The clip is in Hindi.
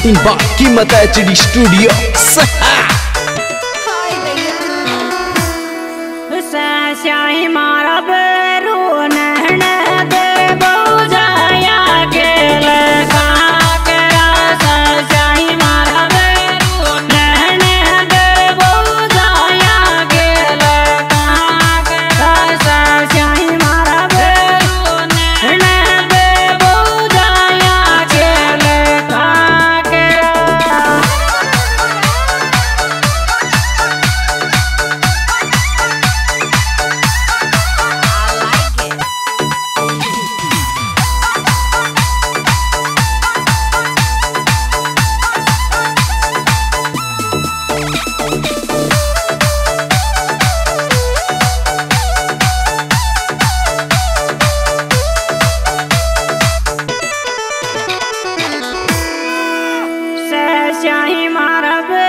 by Kimata HD Studio. श्याही मारा बेरू চাই মারাবে।